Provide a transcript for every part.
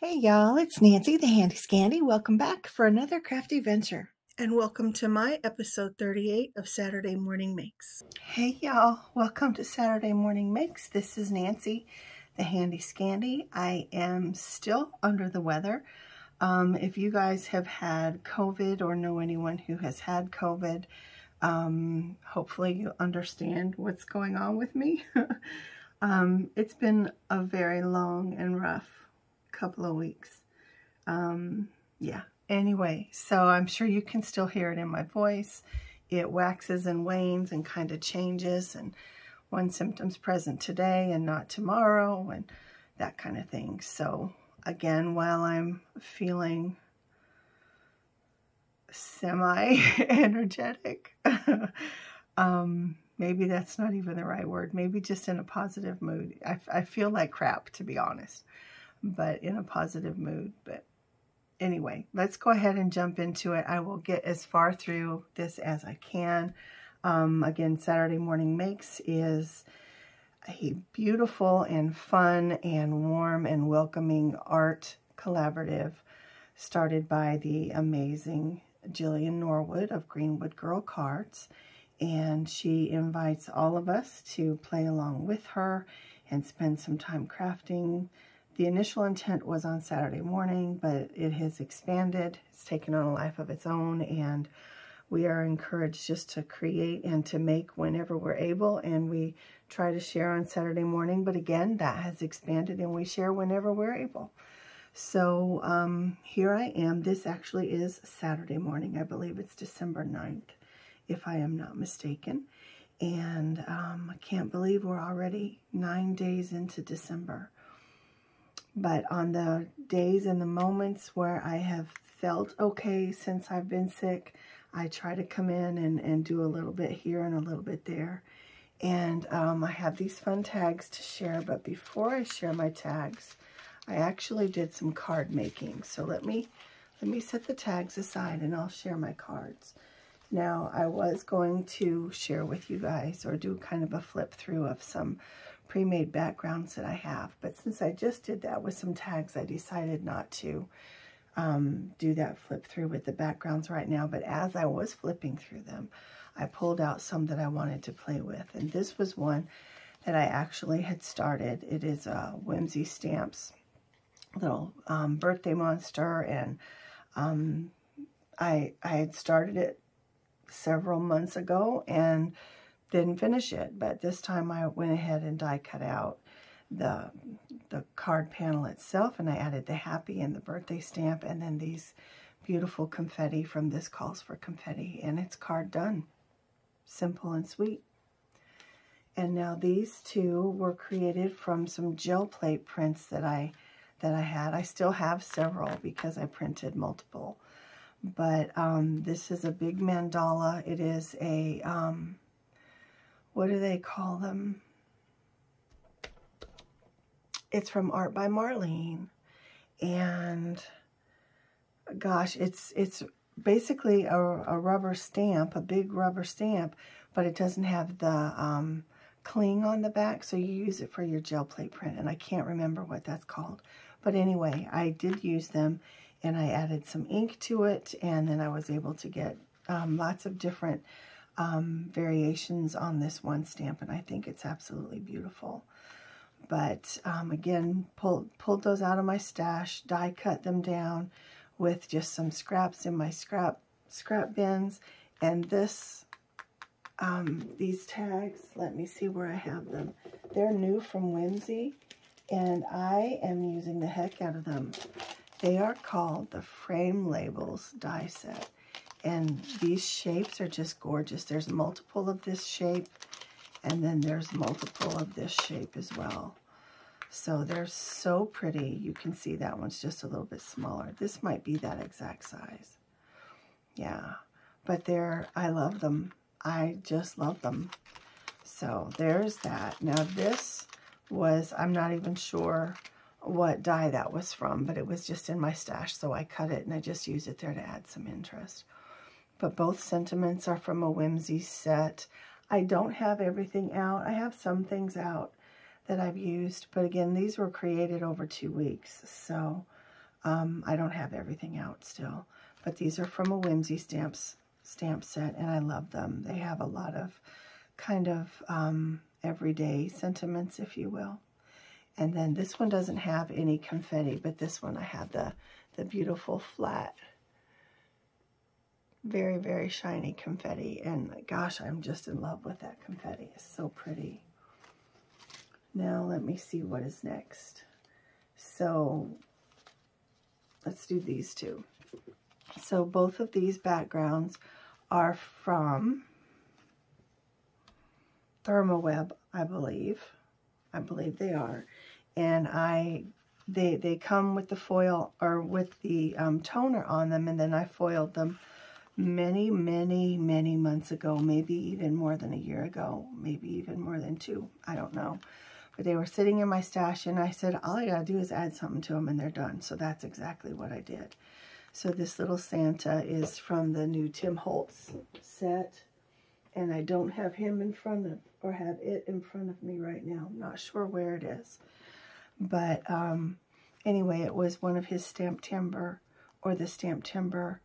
Hey y'all, it's Nancy the Handi Scandi. Welcome back for another crafty venture. And welcome to my episode 38 of Saturday Morning Makes. Hey y'all, welcome to Saturday Morning Makes. This is Nancy the Handi Scandi. I am still under the weather. Um, if you guys have had COVID or know anyone who has had COVID, um, hopefully you understand what's going on with me. um, it's been a very long and rough couple of weeks. Um, yeah, anyway, so I'm sure you can still hear it in my voice. It waxes and wanes and kind of changes and one symptom's present today and not tomorrow and that kind of thing. So again, while I'm feeling semi-energetic, um, maybe that's not even the right word, maybe just in a positive mood. I, I feel like crap, to be honest but in a positive mood. But anyway, let's go ahead and jump into it. I will get as far through this as I can. Um, again, Saturday Morning Makes is a beautiful and fun and warm and welcoming art collaborative started by the amazing Jillian Norwood of Greenwood Girl Cards. And she invites all of us to play along with her and spend some time crafting the initial intent was on Saturday morning, but it has expanded. It's taken on a life of its own, and we are encouraged just to create and to make whenever we're able, and we try to share on Saturday morning, but again, that has expanded, and we share whenever we're able. So um, here I am. This actually is Saturday morning. I believe it's December 9th, if I am not mistaken. And um, I can't believe we're already nine days into December. But on the days and the moments where I have felt okay since I've been sick, I try to come in and, and do a little bit here and a little bit there. And um, I have these fun tags to share, but before I share my tags, I actually did some card making. So let me, let me set the tags aside and I'll share my cards. Now, I was going to share with you guys or do kind of a flip through of some pre-made backgrounds that I have. But since I just did that with some tags, I decided not to um, do that flip through with the backgrounds right now. But as I was flipping through them, I pulled out some that I wanted to play with. And this was one that I actually had started. It is a Whimsy Stamps little um, birthday monster. And um, I, I had started it several months ago and didn't finish it, but this time I went ahead and die cut out the the card panel itself and I added the happy and the birthday stamp and then these beautiful confetti from This Calls for Confetti and it's card done. Simple and sweet. And now these two were created from some gel plate prints that I that I had. I still have several because I printed multiple. But um, this is a big mandala. It is a um, what do they call them? It's from Art by Marlene. And gosh, it's it's basically a, a rubber stamp, a big rubber stamp, but it doesn't have the um, cling on the back, so you use it for your gel plate print, and I can't remember what that's called. But anyway, I did use them, and I added some ink to it, and then I was able to get um, lots of different um, variations on this one stamp, and I think it's absolutely beautiful. But um, again, pulled, pulled those out of my stash, die cut them down with just some scraps in my scrap scrap bins. And this, um, these tags, let me see where I have them. They're new from Whimsy, and I am using the heck out of them. They are called the Frame Labels die set. And these shapes are just gorgeous. There's multiple of this shape, and then there's multiple of this shape as well. So they're so pretty. You can see that one's just a little bit smaller. This might be that exact size. Yeah, but they're, I love them. I just love them. So there's that. Now this was, I'm not even sure what die that was from, but it was just in my stash, so I cut it and I just used it there to add some interest but both sentiments are from a whimsy set. I don't have everything out. I have some things out that I've used, but again, these were created over two weeks, so Um, I don't have everything out still, but these are from a Whimsy stamps stamp set, and I love them. They have a lot of kind of um, everyday sentiments, if you will. And then this one doesn't have any confetti, but this one I have the, the beautiful flat, very, very shiny confetti. And gosh, I'm just in love with that confetti. It's so pretty. Now let me see what is next. So let's do these two. So both of these backgrounds are from Therm O Web, I believe. I believe they are. And I they they come with the foil or with the um, toner on them and then I foiled them many, many, many months ago, maybe even more than a year ago, maybe even more than two, I don't know. But they were sitting in my stash and I said, all I gotta do is add something to them and they're done. So that's exactly what I did. So this little Santa is from the new Tim Holtz set. And I don't have him in front of, or have it in front of me right now. I'm not sure where it is. But um, anyway, it was one of his Stamptember, or the Stamptember.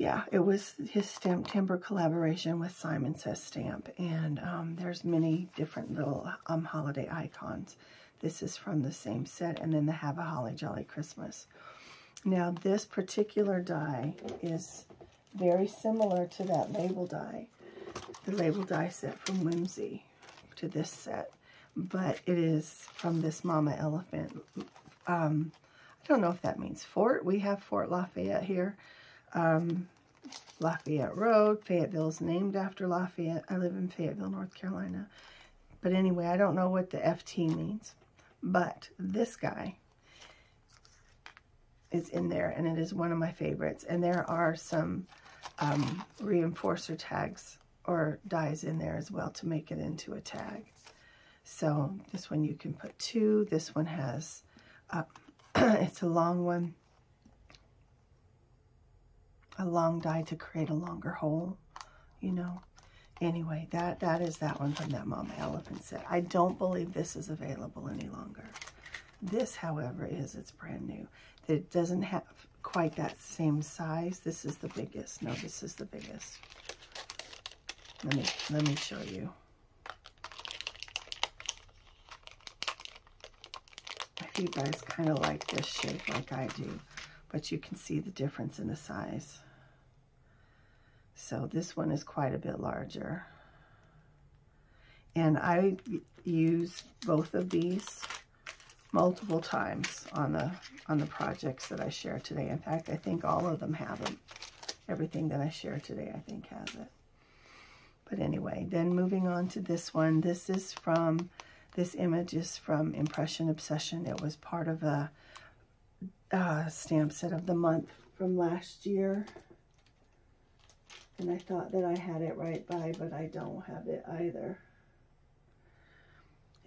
Yeah, it was his Stamptember collaboration with Simon Says Stamp. And um, there's many different little um, holiday icons. This is from the same set. And then the Have a Holly Jolly Christmas. Now, this particular die is very similar to that label die, the label die set from Whimsy to this set, but it is from this Mama Elephant. Um, I don't know if that means Fort. We have Fort Lafayette here. Um, Lafayette Road. Fayetteville is named after Lafayette. I live in Fayetteville, North Carolina. But anyway, I don't know what the FT means. But this guy is in there, and it is one of my favorites. And there are some um, reinforcer tags or dies in there as well to make it into a tag. So this one you can put two. This one has, uh, it's a long one, a long die to create a longer hole, you know. Anyway, that, that is that one from that Mama Elephant set. I don't believe this is available any longer. This, however, is, it's brand new. It doesn't have quite that same size. This is the biggest. No, this is the biggest. Let me, let me show you. If you guys kind of like this shape like I do, but you can see the difference in the size. So this one is quite a bit larger. And I use both of these multiple times on the on the projects that I share today. In fact, I think all of them have it. Everything that I share today, I think, has it. But anyway, then moving on to this one. This is from, this image is from Impression Obsession. It was part of a, a stamp set of the month from last year. And I thought that I had it right by, but I don't have it either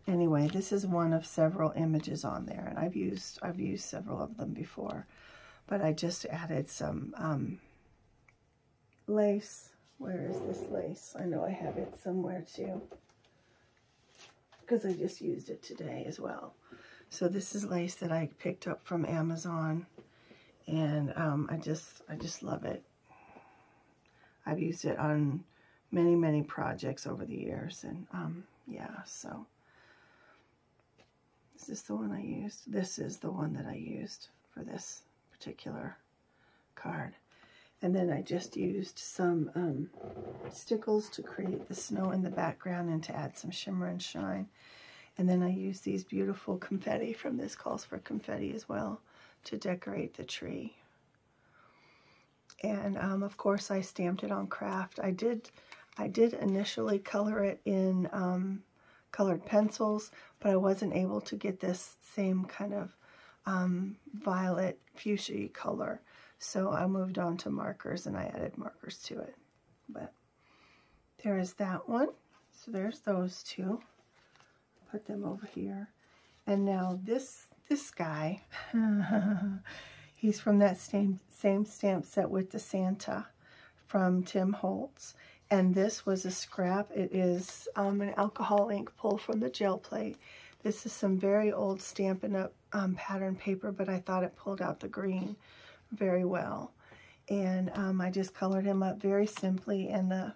anyway, this is one of several images on there, and I've used I've used several of them before, but I just added some um, lace. Where is this lace? I know I have it somewhere too, because I just used it today as well. So this is lace that I picked up from Amazon, and um, I just I just love it. I've used it on many many projects over the years, and um, yeah, so is this the one I used? This is the one that I used for this particular card. And then I just used some um, stickles to create the snow in the background and to add some shimmer and shine. And then I used these beautiful confetti from this calls for confetti as well to decorate the tree. And um, of course I stamped it on kraft. I did I did initially color it in um, colored pencils, but I wasn't able to get this same kind of um, violet fuchsia color. So I moved on to markers and I added markers to it. But there is that one. So there's those two. Put them over here. And now this this guy, he's from that same, same stamp set with the Santa from Tim Holtz. And this was a scrap. It is um, an alcohol ink pull from the gel plate. This is some very old Stampin' Up! Um, pattern paper, but I thought it pulled out the green very well. And um, I just colored him up very simply, and the,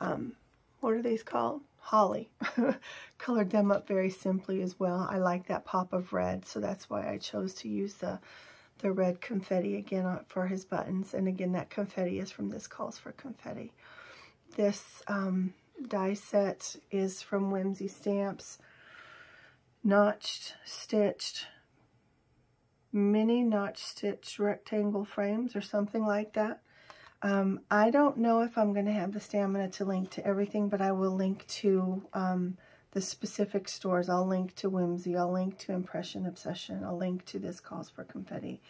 um, what are these called? Holly. colored them up very simply as well. I like that pop of red, so that's why I chose to use the the red confetti again for his buttons. And again, that confetti is from This Calls for Confetti. This um, die set is from Whimsy Stamps. Notched, stitched, mini notch stitch rectangle frames or something like that. Um, I don't know if I'm going to have the stamina to link to everything, but I will link to um, the specific stores. I'll link to Whimsy. I'll link to Impression Obsession. I'll link to This Calls for Confetti.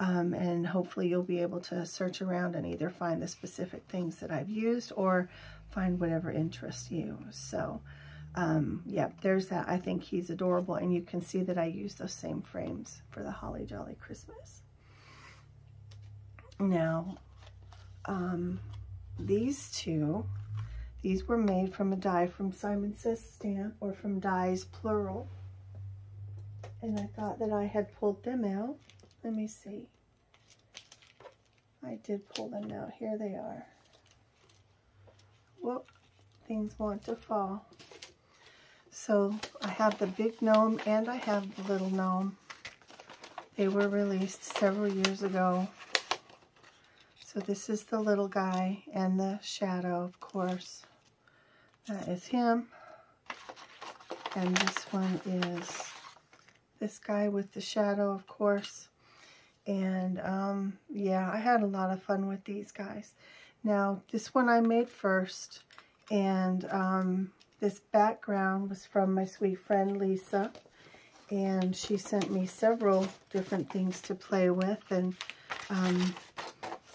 Um, and hopefully you'll be able to search around and either find the specific things that I've used or find whatever interests you. So, um, yeah, there's that. I think he's adorable, and you can see that I use those same frames for the Holly Jolly Christmas. Now, um, these two these were made from a die from Simon Says Stamp or from Dies Plural. And I thought that I had pulled them out. Let me see. I did pull them out. Here they are. Whoop, things want to fall. So I have the big gnome and I have the little gnome. They were released several years ago. So this is the little guy and the shadow, of course. That is him. And this one is this guy with the shadow, of course. And, um, yeah, I had a lot of fun with these guys. Now, this one I made first. And um, this background was from my sweet friend Lisa. And she sent me several different things to play with. And um,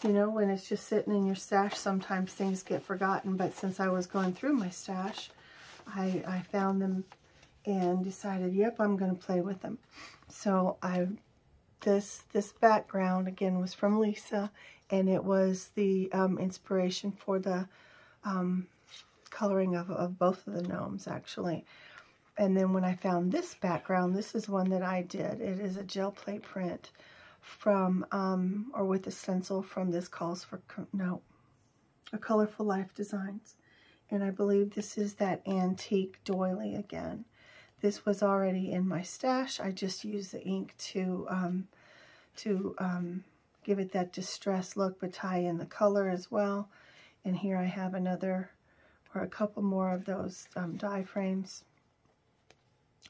you know, when it's just sitting in your stash, sometimes things get forgotten. But since I was going through my stash, I, I found them and decided, yep, I'm going to play with them. So I, this, this background, again, was from Lisa, and it was the um, inspiration for the um, coloring of, of both of the gnomes, actually. And then when I found this background, this is one that I did. It is a gel plate print from, um, or with a stencil from this calls for, no, a Colorful Life Designs. And I believe this is that antique doily again. This was already in my stash. I just used the ink to, um, to um, give it that distressed look, but tie in the color as well. And here I have another, or a couple more of those um, die frames.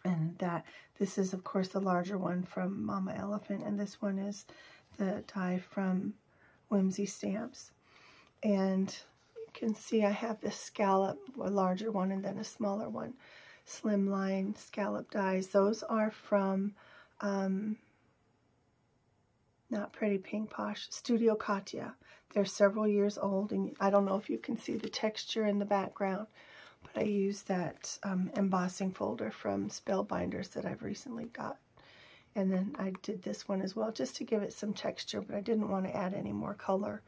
And that, this is of course the larger one from Mama Elephant, and this one is the die from Whimsy Stamps. And you can see I have this scallop, a larger one, and then a smaller one. Slimline scallop dies. Those are from, um, not Pretty Pink Posh, Studio Katia. They're several years old, and I don't know if you can see the texture in the background, but I used that um, embossing folder from Spellbinders that I've recently got. And then I did this one as well just to give it some texture, but I didn't want to add any more color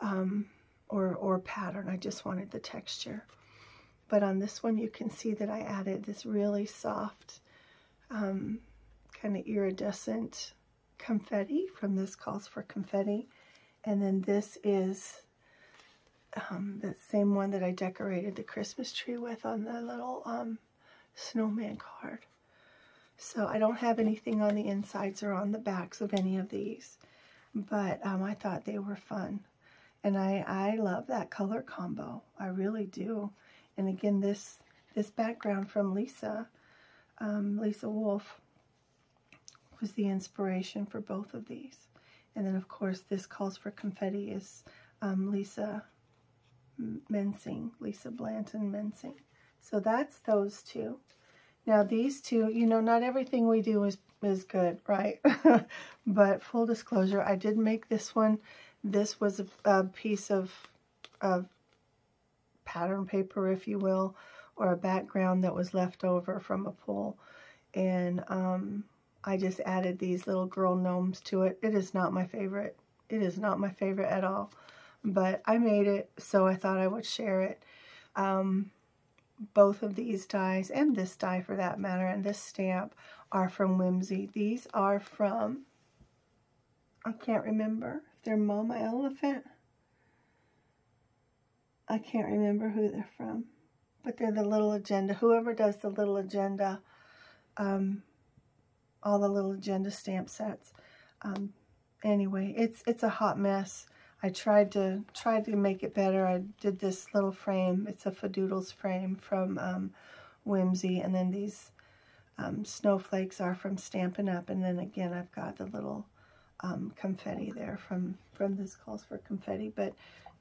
um, or, or pattern. I just wanted the texture. But on this one, you can see that I added this really soft, um, kind of iridescent confetti from This Calls for Confetti. And then this is um, the same one that I decorated the Christmas tree with on the little um, snowman card. So I don't have anything on the insides or on the backs of any of these, but um, I thought they were fun. And I, I love that color combo. I really do. And again, this, this background from Lisa, um, Lisa Wolf, was the inspiration for both of these. And then, of course, this calls for confetti is um, Lisa Mensing, Lisa Blanton Mensing. So that's those two. Now these two, you know, not everything we do is, is good, right? but full disclosure, I did make this one. This was a, a piece of, of pattern paper, if you will, or a background that was left over from a pull. And um, I just added these little girl gnomes to it. It is not my favorite. It is not my favorite at all but I made it, so I thought I would share it. Um, both of these dies, and this die for that matter, and this stamp are from Whimsy. These are from, I can't remember if they're Mama Elephant. I can't remember who they're from, but they're the little agenda. Whoever does the little agenda, um, all the little agenda stamp sets. Um, anyway, it's it's a hot mess. I tried to tried to make it better. I did this little frame. It's a Fadoodles frame from um, Whimsy, and then these um, snowflakes are from Stampin' Up. And then again, I've got the little um, confetti there from from this calls for confetti. But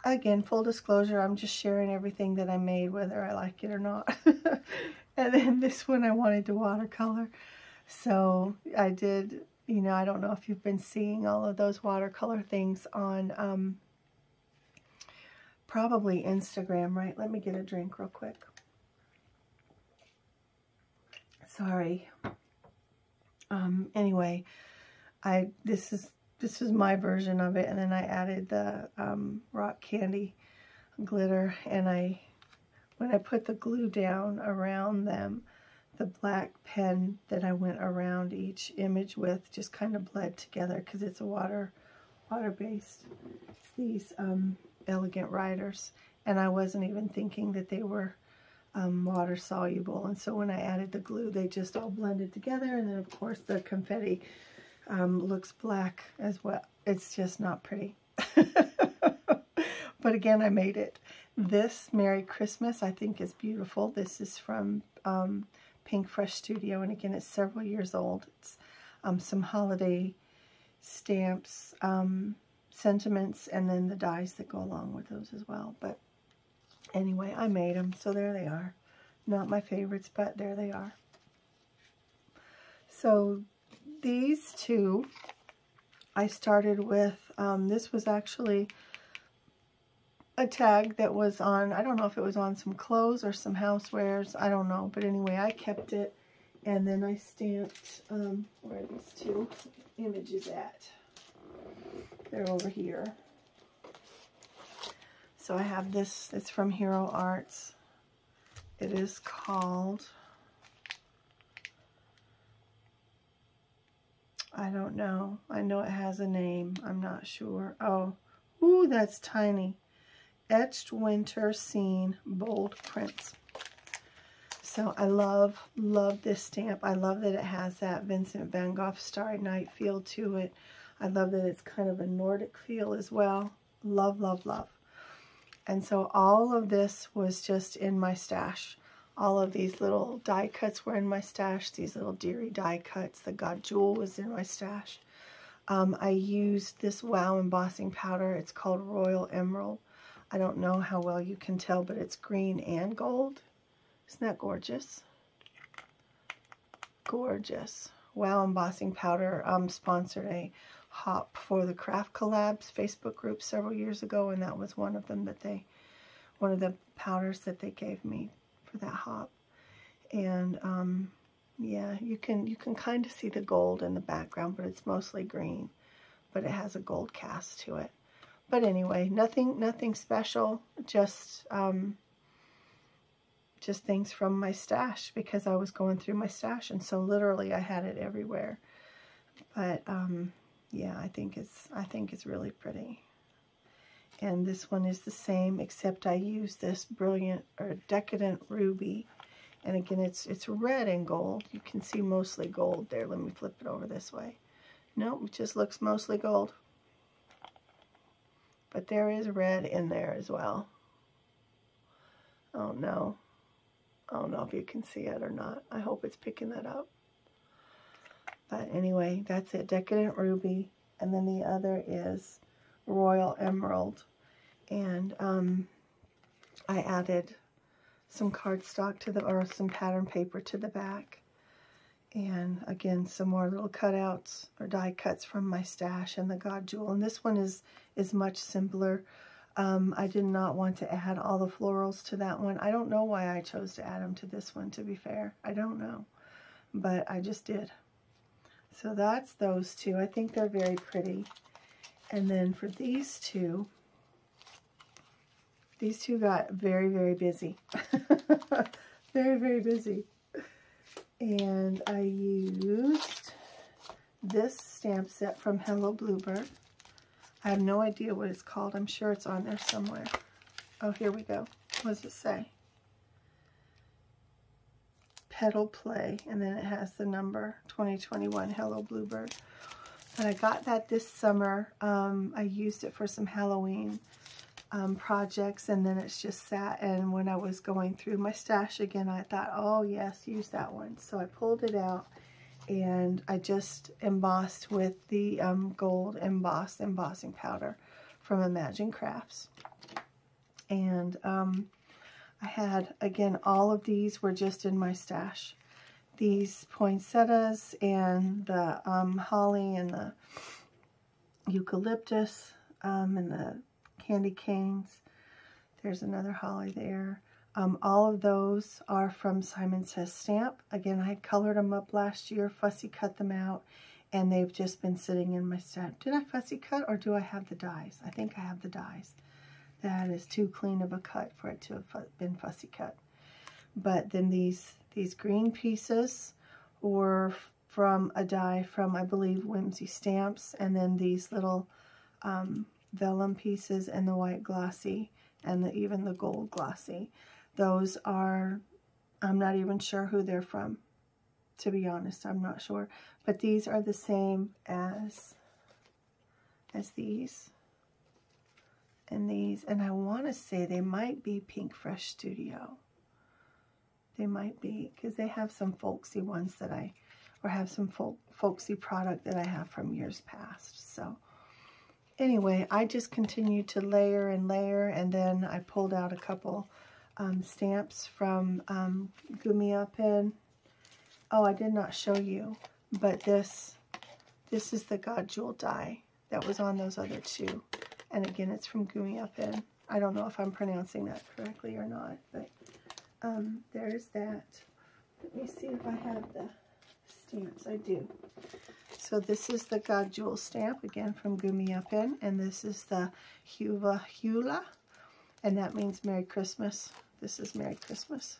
again, full disclosure, I'm just sharing everything that I made, whether I like it or not. and then this one I wanted to watercolor. So I did, you know, I don't know if you've been seeing all of those watercolor things on um, probably Instagram, right? Let me get a drink real quick. Sorry. Um, anyway, I this is this is my version of it, and then I added the um, rock candy glitter, and I when I put the glue down around them, the black pen that I went around each image with just kind of bled together because it's a water water based. It's these um, Elegant Writers, and I wasn't even thinking that they were um, water soluble. And so when I added the glue, they just all blended together. And then of course the confetti um, looks black as well. It's just not pretty. but again, I made it. This Merry Christmas, I think is beautiful. This is from um, Pinkfresh Studio. And again, it's several years old. It's um, some holiday stamps, um, sentiments, and then the dies that go along with those as well. But anyway, I made them, so there they are. Not my favorites, but there they are. So these two, I started with, um, this was actually a tag that was on, I don't know if it was on some clothes or some housewares, I don't know, but anyway, I kept it, and then I stamped, um, where are these two images at? They're over here. So I have this, it's from Hero Arts. It is called, I don't know. I know it has a name. I'm not sure. Oh, ooh, that's tiny. Etched Winter Scene Bold Prints. So I love, love this stamp. I love that it has that Vincent van Gogh Starry Night feel to it. I love that it's kind of a Nordic feel as well. Love, love, love. And so all of this was just in my stash. All of these little die cuts were in my stash. These little Deary die cuts. The God Jul was in my stash. Um, I used this Wow embossing powder. It's called Royal Emerald. I don't know how well you can tell, but it's green and gold. Isn't that gorgeous? Gorgeous. Wow embossing powder um, sponsored a hop for the craft collabs Facebook group several years ago, and that was one of them that they, one of the powders that they gave me for that hop. And um, yeah, you can you can kind of see the gold in the background, but it's mostly green, but it has a gold cast to it. But anyway, nothing nothing special, just um, just things from my stash because I was going through my stash, and so literally I had it everywhere. But um, yeah, I think it's I think it's really pretty. And this one is the same, except I use this brilliant or decadent ruby. And again, it's it's red and gold. You can see mostly gold there. Let me flip it over this way. Nope, it just looks mostly gold. But there is red in there as well. Oh no. I don't know if you can see it or not. I hope it's picking that up. But anyway, that's it. Decadent Ruby. And then the other is Royal Emerald. And um, I added some cardstock to the, or some pattern paper to the back. And again, some more little cutouts or die cuts from my stash and the God Jul. And this one is, is much simpler. Um, I did not want to add all the florals to that one. I don't know why I chose to add them to this one, to be fair. I don't know. But I just did. So that's those two. I think they're very pretty. And then for these two, these two got very, very busy. very, very busy. And I used this stamp set from Hello Bluebird. I have no idea what it's called. I'm sure it's on there somewhere. Oh, here we go. What does it say? Petal Play, and then it has the number 2021 Hello Bluebird. And I got that this summer. Um, I used it for some Halloween um, projects, and then it's just sat. And when I was going through my stash again, I thought, oh yes, use that one. So I pulled it out, and I just embossed with the um, gold embossed embossing powder from Imagine Crafts. And um, I had, again, all of these were just in my stash. These poinsettias and the um, holly and the eucalyptus um, and the candy canes. There's another holly there. Um, all of those are from Simon Says Stamp. Again, I colored them up last year, fussy cut them out, and they've just been sitting in my stash. Did I fussy cut or do I have the dies? I think I have the dies. That is too clean of a cut for it to have been fussy cut. But then these, these green pieces were from a die from, I believe, Whimsy Stamps, and then these little um, vellum pieces and the white glossy and the, even the gold glossy. Those are, I'm not even sure who they're from, to be honest, I'm not sure. But these are the same as, as these and these. And I want to say they might be Pinkfresh Studio. They might be, because they have some folksy ones that I, or have some folk, folksy product that I have from years past. So anyway, I just continued to layer and layer, and then I pulled out a couple um, stamps from um, Gummiapan. Oh, I did not show you, but this, this is the God Jul die that was on those other two. And again, it's from Gummiapan. I don't know if I'm pronouncing that correctly or not, but um, there's that. Let me see if I have the stamps. I do. So this is the God Jul stamp, again from Gummiapan, and this is the Huva Hula, and that means Merry Christmas. This is Merry Christmas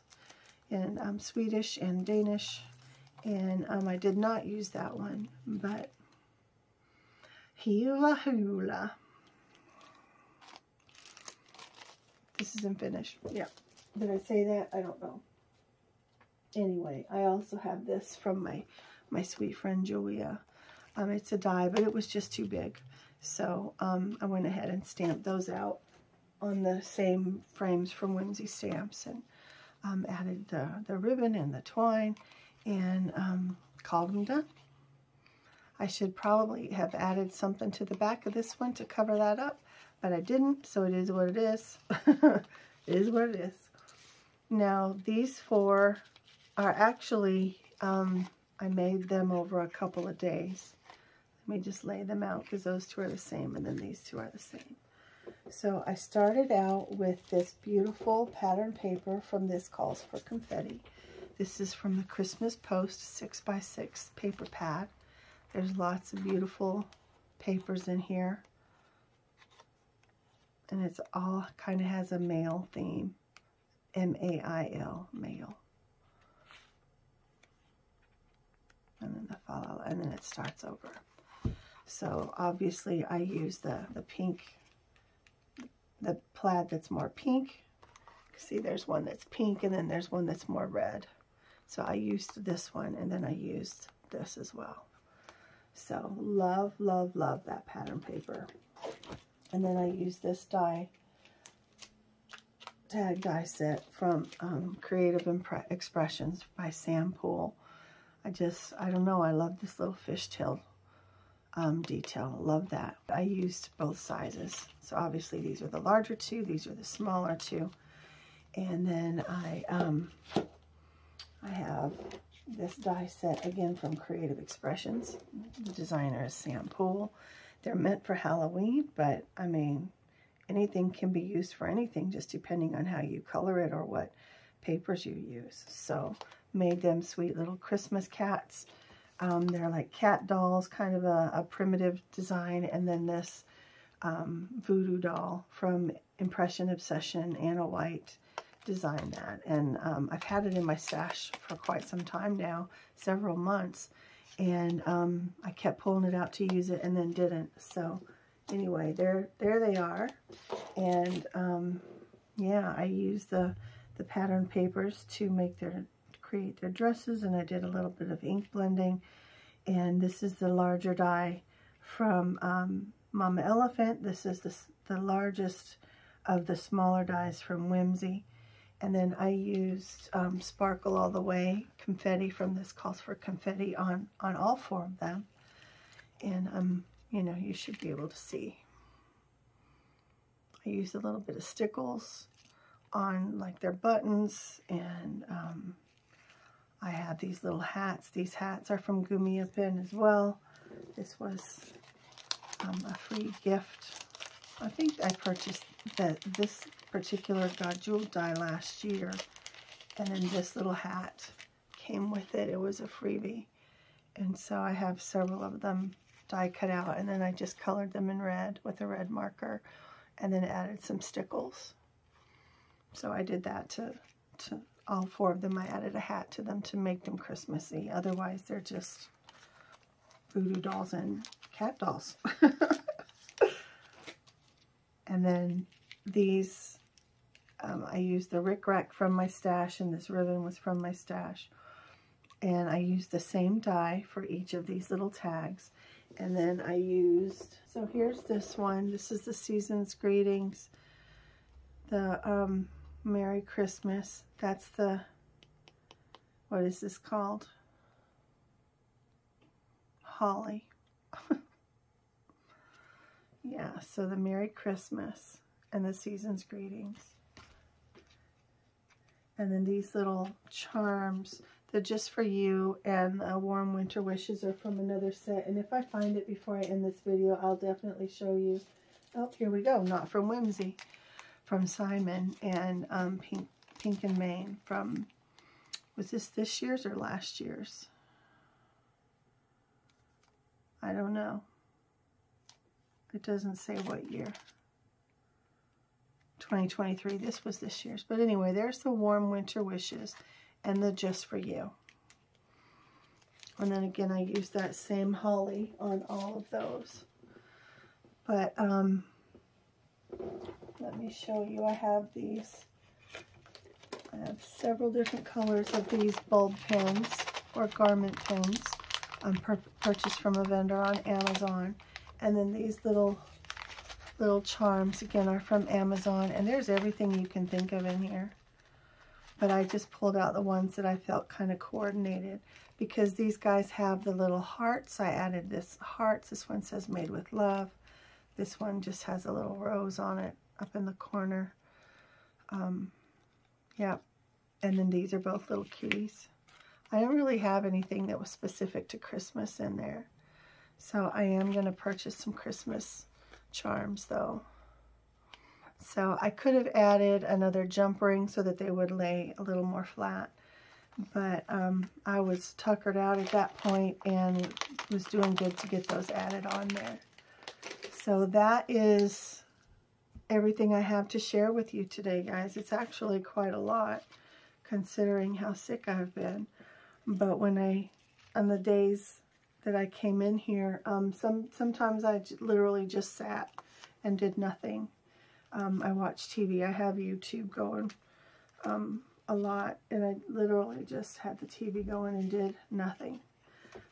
in um, Swedish and Danish. And um, I did not use that one, but Hula Hula. This is in Finnish. Yeah. Did I say that? I don't know. Anyway, I also have this from my, my sweet friend Julia. Um, it's a die, but it was just too big. So um, I went ahead and stamped those out on the same frames from Whimsy Stamps and um, added the, the ribbon and the twine and um, called them done. I should probably have added something to the back of this one to cover that up, but I didn't, so it is what it is. it is what it is. Now, these four are actually, um, I made them over a couple of days. Let me just lay them out because those two are the same, and then these two are the same. So I started out with this beautiful pattern paper from This Calls for Confetti. This is from the Christmas Post 6x6 paper pad. There's lots of beautiful papers in here. And it's all kind of has a male theme. M-A-I-L, male. And then the follow, and then it starts over. So obviously I use the, the pink the plaid that's more pink. See, there's one that's pink and then there's one that's more red. So I used this one and then I used this as well. So love, love, love that pattern paper. And then I used this die, tag die set from um, Creative Impre Expressions by Sam Poole. I just, I don't know, I love this little fishtail um, detail. Love that. I used both sizes. So obviously these are the larger two. These are the smaller two. And then I, um, I have this die set again from Creative Expressions. The designer is Sam Poole. They're meant for Halloween, but I mean, anything can be used for anything just depending on how you color it or what papers you use. So made them sweet little Christmas cats. Um, they're like cat dolls, kind of a, a primitive design. And then this um, voodoo doll from Impression Obsession, Anna White designed that. And um, I've had it in my stash for quite some time now, several months. And um, I kept pulling it out to use it and then didn't. So anyway, there, there they are. And um, yeah, I use the, the pattern papers to make their, create their dresses. And I did a little bit of ink blending. And this is the larger die from um, Mama Elephant. This is the, the largest of the smaller dies from Whimsy. And then I used um, Sparkle All the Way confetti from this calls for confetti on, on all four of them. And, um, you know, you should be able to see. I used a little bit of stickles on like their buttons and um, I have these little hats. These hats are from Gummiapan as well. This was um, a free gift. I think I purchased that this particular God Jul die last year. And then this little hat came with it. It was a freebie. And so I have several of them die cut out. And then I just colored them in red with a red marker. And then added some stickles. So I did that to, to all four of them. I added a hat to them to make them Christmassy. Otherwise, they're just voodoo dolls and cat dolls. and then these, um, I used the Rick Rack from my stash, and this ribbon was from my stash. And I used the same die for each of these little tags. And then I used, so here's this one. This is the Season's Greetings. The um, Merry Christmas. That's the, what is this called? Holly. yeah, so the Merry Christmas and the Season's Greetings. And then these little charms, they're just for you, and the Warm Winter Wishes are from another set. And if I find it before I end this video, I'll definitely show you. Oh, here we go, not from Whimsy, from Simon, and um, Pink, Pink and Main from, was this this year's or last year's? I don't know. It doesn't say what year. 2023. This was this year's. But anyway, there's the Warm Winter Wishes and the Just For You. And then again, I use that same holly on all of those. But um, let me show you. I have these. I have several different colors of these bulb pins or garment pins um, purchased from a vendor on Amazon. And then these little little charms, again, are from Amazon. And there's everything you can think of in here. But I just pulled out the ones that I felt kind of coordinated. Because these guys have the little hearts. I added this hearts. This one says made with love. This one just has a little rose on it up in the corner. Um, yeah. And then these are both little cuties. I don't really have anything that was specific to Christmas in there. So I am going to purchase some Christmas charms though. So I could have added another jump ring so that they would lay a little more flat. But um, I was tuckered out at that point and was doing good to get those added on there. So that is everything I have to share with you today, guys. It's actually quite a lot considering how sick I've been. But when I, on the days that I came in here. Um, some Sometimes I literally just sat and did nothing. Um, I watch TV. I have YouTube going um, a lot, and I literally just had the TV going and did nothing.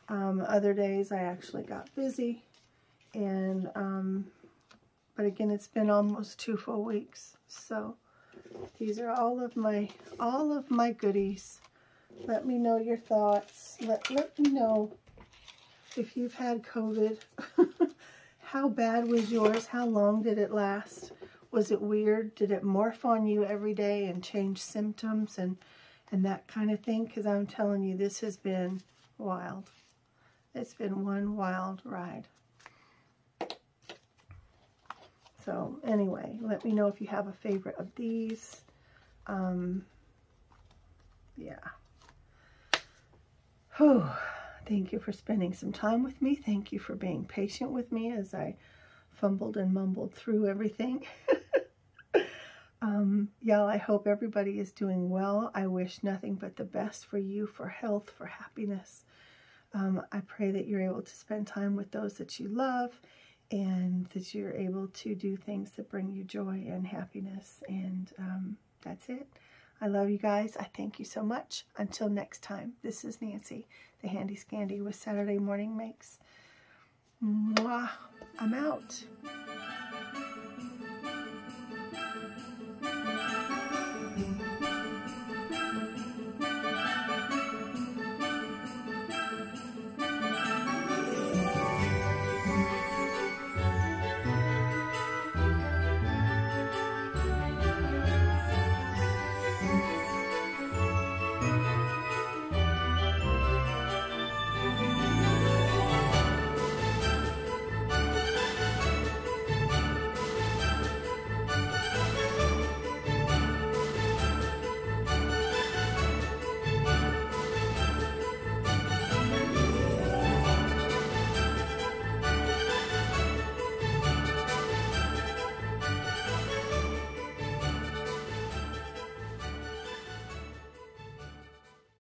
Um, other days I actually got busy, and um, but again, it's been almost two full weeks. So these are all of my all of my goodies. Let me know your thoughts. Let let me know if you've had COVID, how bad was yours? How long did it last? Was it weird? Did it morph on you every day and change symptoms and, and that kind of thing? Because I'm telling you, this has been wild. It's been one wild ride. So anyway, let me know if you have a favorite of these. Um, yeah. Whew. Thank you for spending some time with me. Thank you for being patient with me as I fumbled and mumbled through everything. Um, y'all, I hope everybody is doing well. I wish nothing but the best for you, for health, for happiness. Um, I pray that you're able to spend time with those that you love and that you're able to do things that bring you joy and happiness. And um, that's it. I love you guys. I thank you so much. Until next time, this is Nancy, the Handi Scandi with Saturday Morning Makes. Mwah. I'm out.